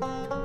Bye.